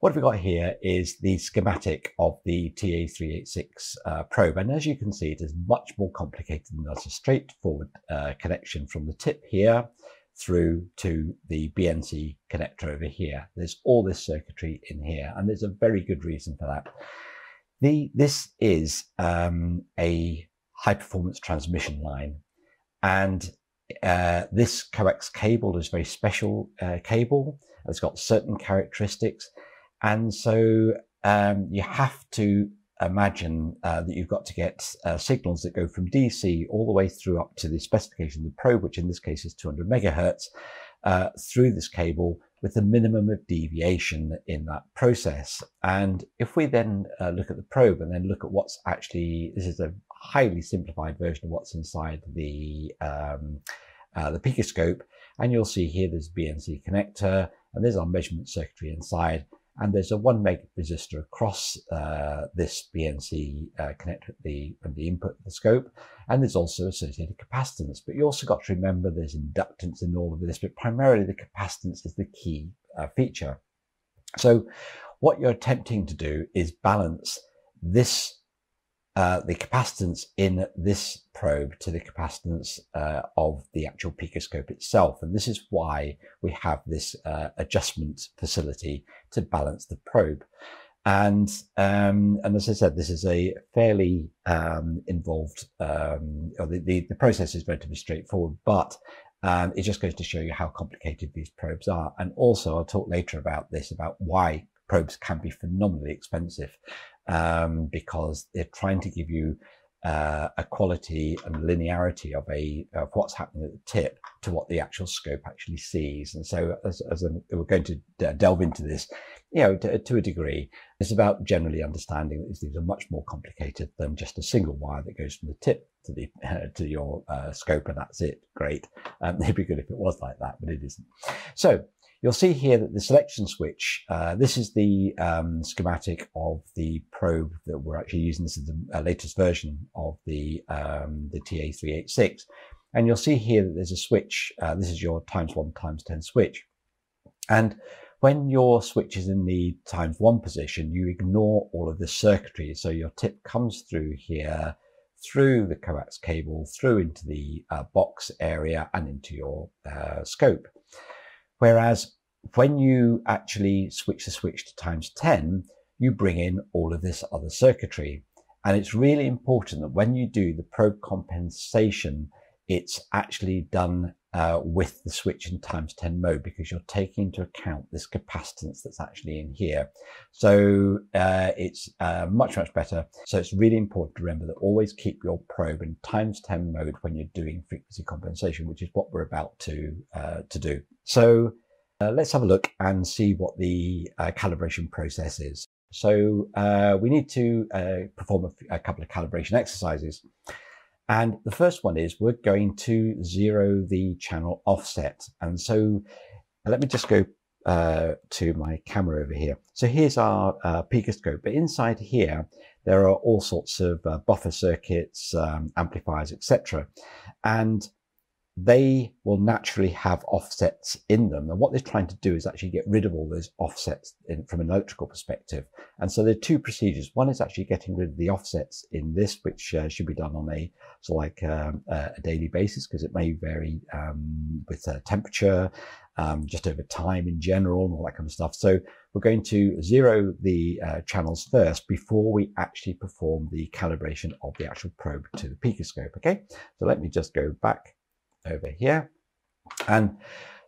what we've got here is the schematic of the TA386 uh, probe. And as you can see, it is much more complicated than that. a straightforward uh, connection from the tip here through to the BNC connector over here. There's all this circuitry in here, and there's a very good reason for that. The, this is um, a high performance transmission line, and uh, this coax cable is a very special uh, cable. It's got certain characteristics, and so um, you have to imagine uh, that you've got to get uh, signals that go from DC all the way through up to the specification of the probe, which in this case is 200 megahertz, uh, through this cable with a minimum of deviation in that process. And if we then uh, look at the probe and then look at what's actually, this is a highly simplified version of what's inside the, um, uh, the picoscope, and you'll see here there's BNC connector, and there's our measurement circuitry inside and there's a one meg resistor across uh, this BNC uh, connector at the, the input of the scope, and there's also associated capacitance. But you also got to remember there's inductance in all of this, but primarily the capacitance is the key uh, feature. So what you're attempting to do is balance this uh, the capacitance in this probe to the capacitance uh, of the actual picoscope itself. And this is why we have this uh, adjustment facility to balance the probe. And, um, and as I said, this is a fairly um, involved, um, the, the, the, process is relatively straightforward, but um, it just goes to show you how complicated these probes are. And also I'll talk later about this, about why probes can be phenomenally expensive um, because they're trying to give you uh, a quality and linearity of a of what's happening at the tip to what the actual scope actually sees. And so, as, as we're going to delve into this, you know, to, to, a degree, it's about generally understanding that these things are much more complicated than just a single wire that goes from the tip to the uh, to your uh, scope, and that's it. Great. Um, it'd be good if it was like that, but it isn't. So You'll see here that the selection switch, uh, this is the um, schematic of the probe that we're actually using. This is the uh, latest version of the, um, the TA386. And you'll see here that there's a switch. Uh, this is your times one times 10 switch. And when your switch is in the times one position, you ignore all of the circuitry. So your tip comes through here, through the coax cable, through into the uh, box area and into your uh, scope. Whereas when you actually switch the switch to times 10, you bring in all of this other circuitry. And it's really important that when you do the probe compensation, it's actually done uh, with the switch in times 10 mode because you're taking into account this capacitance that's actually in here. So uh, it's uh, much, much better. So it's really important to remember that always keep your probe in times 10 mode when you're doing frequency compensation, which is what we're about to, uh, to do. So uh, let's have a look and see what the calibration process is. So we need to perform a, a, couple of calibration exercises. And the first one is we're going to zero the channel offset. And so let me just go uh, to my camera over here. So here's our uh, picoscope, but inside here, there are all sorts of buffer circuits, um, amplifiers, etc. And they will naturally have offsets in them. And what they're trying to do is actually get rid of all those offsets in, from an electrical perspective. And so there are two procedures. One is actually getting rid of the offsets in this, which uh, should be done on a of like um, a daily basis because it may vary um, with uh, temperature, um, just over time in general and all that kind of stuff. So we're going to zero the uh, channels first before we actually perform the calibration of the actual probe to the picoscope. Okay, so let me just go back over here. And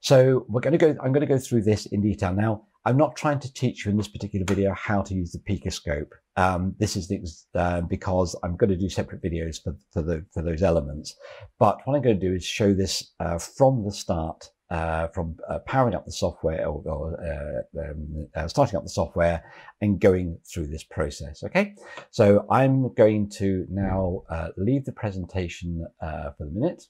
so we're going to go, I'm going to go through this in detail. Now, I'm not trying to teach you in this particular video how to use the picoscope. Um, this is the, uh, because I'm going to do separate videos for, for, the, for those elements. But what I'm going to do is show this uh, from the start, uh, from uh, powering up the software or, or uh, um, uh, starting up the software and going through this process. Okay, so I'm going to now leave the presentation for the minute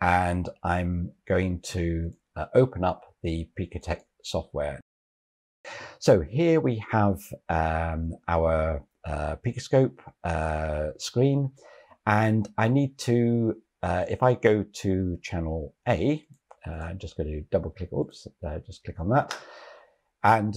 and I'm going to uh, open up the Picotech software. So here we have um, our uh, Picoscope uh, screen and I need to, uh, if I go to channel A, uh, I'm just going to double click, oops, uh, just click on that. And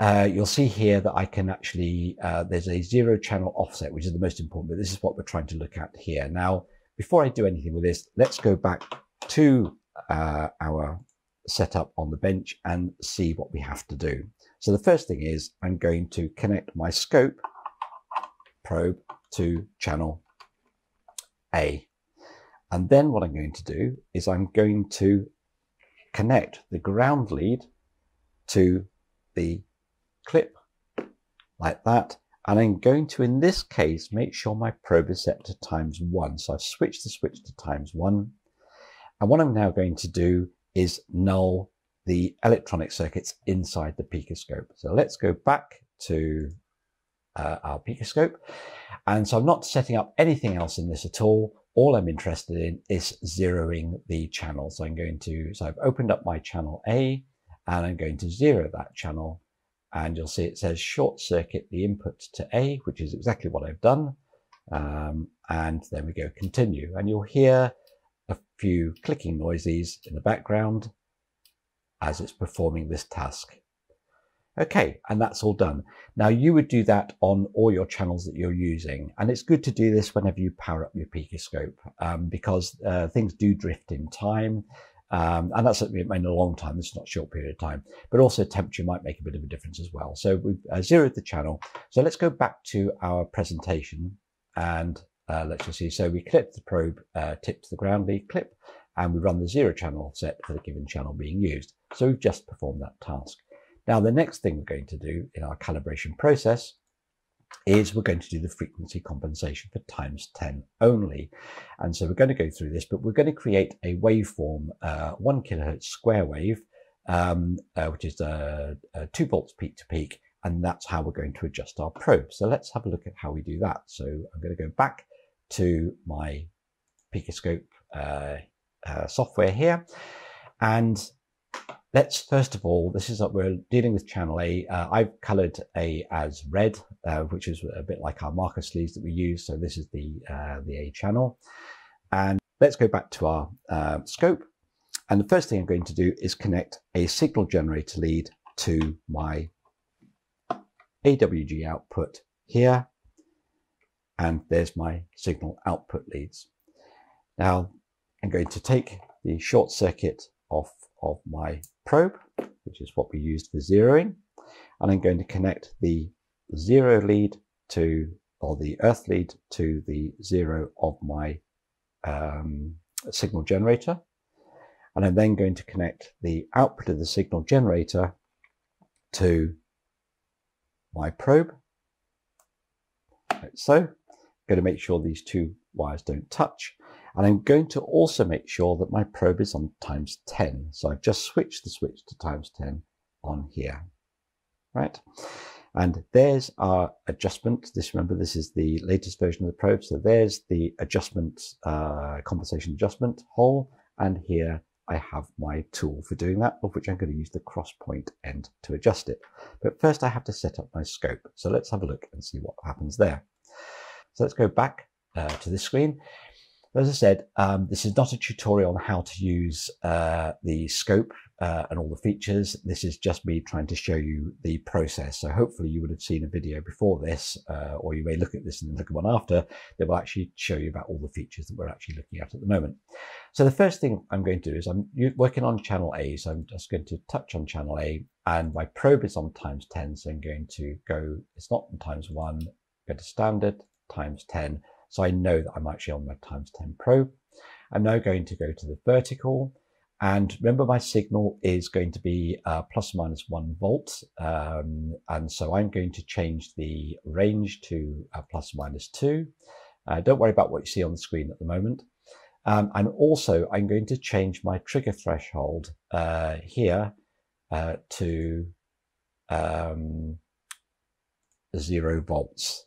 uh, you'll see here that I can actually, uh, there's a zero channel offset, which is the most important, but this is what we're trying to look at here. Now, before I do anything with this, let's go back to uh, our setup on the bench and see what we have to do. So the first thing is I'm going to connect my scope probe to channel A. And then what I'm going to do is I'm going to connect the ground lead to the clip like that. And I'm going to, in this case, make sure my probe is set to times one. So I've switched the switch to times one. And what I'm now going to do is null the electronic circuits inside the picoscope. So let's go back to uh, our picoscope. And so I'm not setting up anything else in this at all. All I'm interested in is zeroing the channel. So I'm going to, so I've opened up my channel A and I'm going to zero that channel. And you'll see it says short circuit the input to A, which is exactly what I've done. Um, and then we go continue. And you'll hear a few clicking noises in the background as it's performing this task. Okay, and that's all done. Now you would do that on all your channels that you're using. And it's good to do this whenever you power up your Picoscope um, because uh, things do drift in time. Um, and that's in a long time, this is not a short period of time, but also temperature might make a bit of a difference as well. So we've uh, zeroed the channel. So let's go back to our presentation and uh, let's just see. So we clip the probe uh, tip to the ground lead clip and we run the zero channel set for the given channel being used. So we've just performed that task. Now, the next thing we're going to do in our calibration process is we're going to do the frequency compensation for times 10 only. And so we're going to go through this, but we're going to create a waveform, uh, one kilohertz square wave, um, uh, which is uh, two volts peak to peak. And that's how we're going to adjust our probe. So let's have a look at how we do that. So I'm going to go back to my Picoscope uh, uh, software here. And Let's first of all, this is what we're dealing with channel A. have uh, colored A as red, uh, which is a bit like our marker sleeves that we use. So this is the, uh, the A channel. And let's go back to our uh, scope. And the first thing I'm going to do is connect a signal generator lead to my AWG output here. And there's my signal output leads. Now I'm going to take the short circuit off of my probe, which is what we used for zeroing. And I'm going to connect the zero lead to, or the earth lead to the zero of my um, signal generator. And I'm then going to connect the output of the signal generator to my probe. Like so, I'm going to make sure these two wires don't touch. And I'm going to also make sure that my probe is on times 10. So I've just switched the switch to times 10 on here, right? And there's our adjustment. This, remember, this is the latest version of the probe. So there's the adjustment, uh, compensation adjustment hole. And here I have my tool for doing that, of which I'm going to use the cross point end to adjust it. But first I have to set up my scope. So let's have a look and see what happens there. So let's go back uh, to this screen. As I said, um, this is not a tutorial on how to use uh, the scope uh, and all the features. This is just me trying to show you the process. So hopefully you would have seen a video before this, uh, or you may look at this and look at one after that will actually show you about all the features that we're actually looking at at the moment. So the first thing I'm going to do is I'm working on channel A. So I'm just going to touch on channel A and my probe is on times 10. So I'm going to go, it's not times one, go to standard times 10 so I know that I'm actually on my times 10 probe. I'm now going to go to the vertical and remember my signal is going to be uh, plus or minus one volt. Um, and so I'm going to change the range to uh, plus or minus two. Uh, don't worry about what you see on the screen at the moment. Um, and also I'm going to change my trigger threshold uh, here uh, to um, zero volts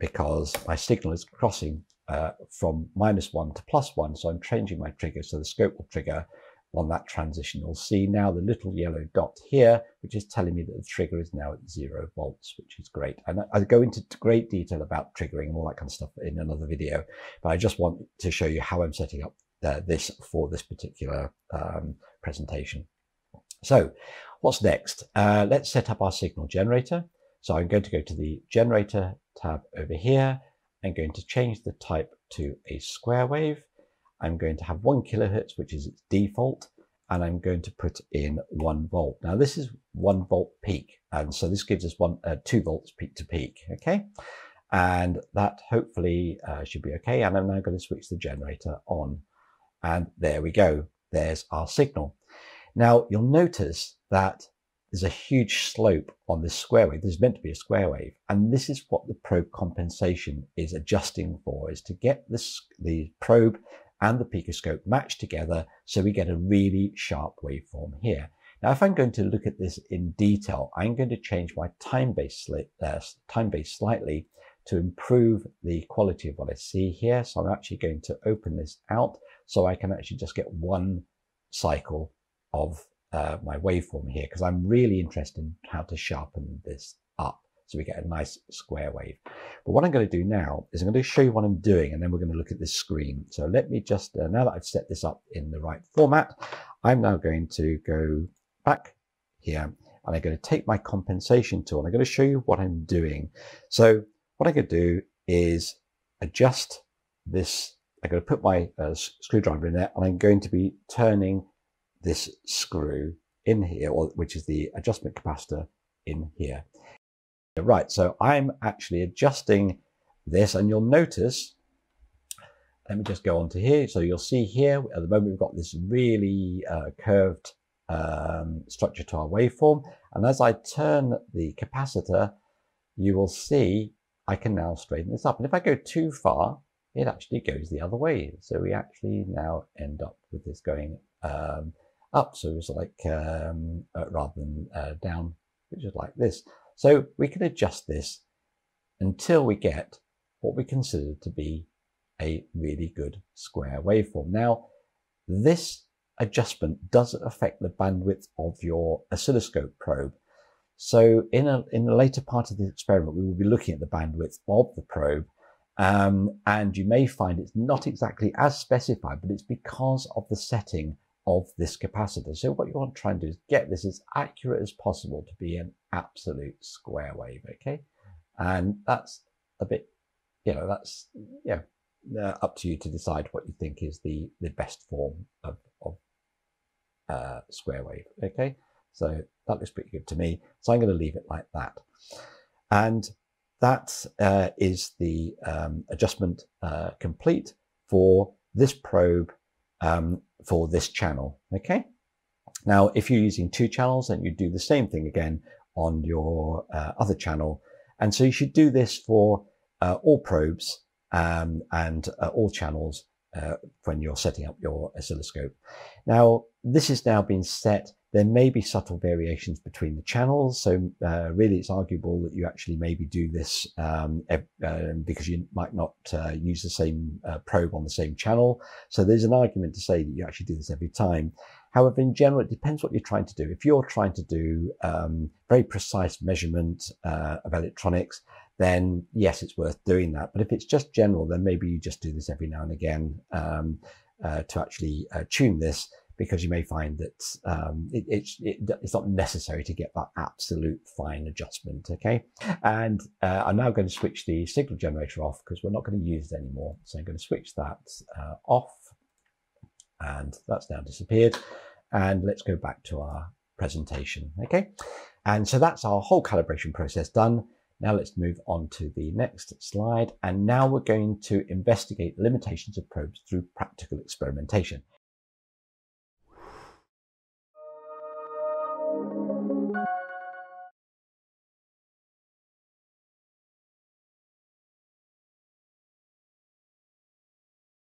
because my signal is crossing uh, from minus one to plus one. So I'm changing my trigger so the scope will trigger on that transition. You'll see now the little yellow dot here, which is telling me that the trigger is now at zero volts, which is great. And I go into great detail about triggering and all that kind of stuff in another video, but I just want to show you how I'm setting up uh, this for this particular um, presentation. So What's next? Uh, let's set up our signal generator. So I'm going to go to the generator tab over here. I'm going to change the type to a square wave. I'm going to have one kilohertz, which is its default, and I'm going to put in one volt. Now this is one volt peak, and so this gives us one uh, two volts peak to peak. Okay, and that hopefully uh, should be okay. And I'm now going to switch the generator on, and there we go. There's our signal. Now you'll notice that there's a huge slope on this square wave. This is meant to be a square wave. And this is what the probe compensation is adjusting for, is to get this, the probe and the picoscope matched together so we get a really sharp waveform here. Now, if I'm going to look at this in detail, I'm going to change my time base, uh, time base slightly to improve the quality of what I see here. So I'm actually going to open this out so I can actually just get one cycle of uh, my waveform here because I'm really interested in how to sharpen this up so we get a nice square wave. But what I'm going to do now is I'm going to show you what I'm doing and then we're going to look at this screen. So let me just, uh, now that I've set this up in the right format, I'm now going to go back here and I'm going to take my compensation tool and I'm going to show you what I'm doing. So what going to do is adjust this. I'm going to put my uh, screwdriver in there and I'm going to be turning this screw in here, or which is the adjustment capacitor in here. Right, so I'm actually adjusting this and you'll notice, let me just go on to here. So you'll see here, at the moment we've got this really uh, curved um, structure to our waveform. And as I turn the capacitor, you will see I can now straighten this up. And if I go too far, it actually goes the other way. So we actually now end up with this going um, up, so it's like um, uh, rather than uh, down, which is like this. So we can adjust this until we get what we consider to be a really good square waveform. Now, this adjustment doesn't affect the bandwidth of your oscilloscope probe. So in a, in the later part of the experiment, we will be looking at the bandwidth of the probe um, and you may find it's not exactly as specified, but it's because of the setting of this capacitor. So what you want to try and do is get this as accurate as possible to be an absolute square wave, okay? And that's a bit, you know, that's, yeah, uh, up to you to decide what you think is the, the best form of, of uh, square wave, okay? So that looks pretty good to me. So I'm going to leave it like that. And that uh, is the um, adjustment uh, complete for this probe um, for this channel. Okay. Now, if you're using two channels, then you do the same thing again on your uh, other channel. And so you should do this for uh, all probes um, and uh, all channels uh, when you're setting up your oscilloscope. Now, this has now been set there may be subtle variations between the channels. So uh, really it's arguable that you actually maybe do this um, uh, because you might not uh, use the same uh, probe on the same channel. So there's an argument to say that you actually do this every time. However, in general, it depends what you're trying to do. If you're trying to do um, very precise measurement uh, of electronics, then yes, it's worth doing that. But if it's just general, then maybe you just do this every now and again um, uh, to actually tune this because you may find that um, it, it, it, it's not necessary to get that absolute fine adjustment, okay? And uh, I'm now going to switch the signal generator off because we're not going to use it anymore. So I'm going to switch that uh, off and that's now disappeared. And let's go back to our presentation, okay? And so that's our whole calibration process done. Now let's move on to the next slide. And now we're going to investigate limitations of probes through practical experimentation.